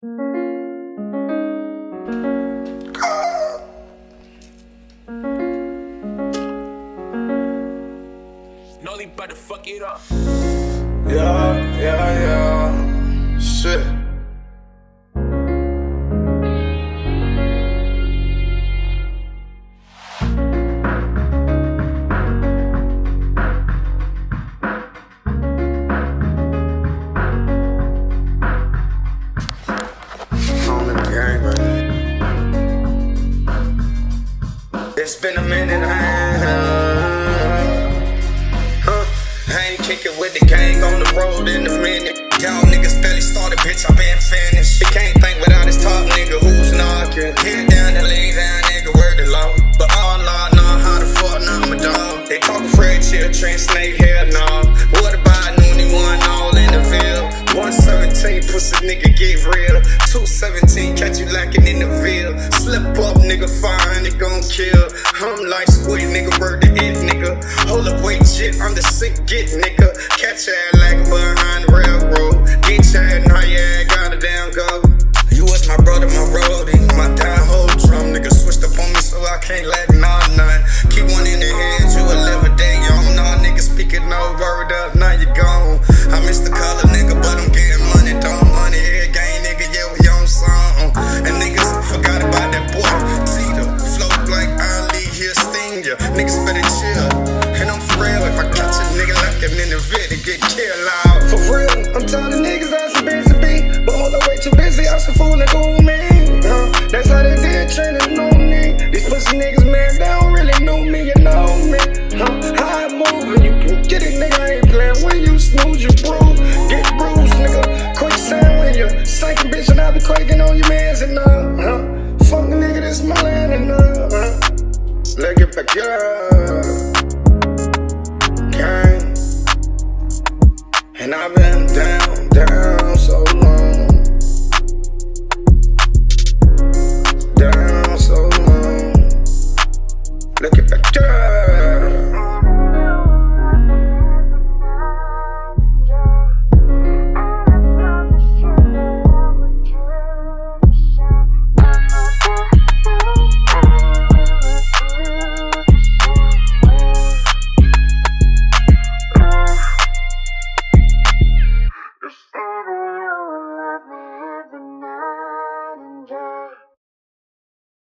Nolly about to fuck it up. Yeah, yeah, yeah. Shit. It's been a minute, huh? I ain't kicking with the gang on the road in a minute. Y'all niggas barely started, bitch, I been finished. You can't think without this top nigga who's knocking. Head down and lay down, nigga, word the law. But all law know how the fuck, now a dog. They talk Fred Chill, Trent Snake, hell no. What about Noonie one all in the Ville? 117, pussy nigga, get real. Nigga, fine, it gon' kill. I'm like squid, nigga, bird the it, nigga. Hold up, wait, shit, I'm the sick, get, nigga. Catch ass like behind the railroad. Get ass, now your ass gotta damn go. You was my brother, my roadie, my down hole drum, nigga. Switched up on me, so I can't let the vid, it get killed. For real, I'm tired of niggas asking busy be. But hold up, way too busy, I'm so fool and go me. Huh? That's how they did, training no me. These pussy niggas, man, they don't really know me, you know me. Huh? How I move, and you can get it, nigga, I ain't playing. When you snooze, you bruise. Get bruised, nigga. Quicksand when you sinking, bitch, and I be quaking on your mans and uh, huh? Fuck nigga, this my land and uh, huh? Let's get back up. And I've been down, down.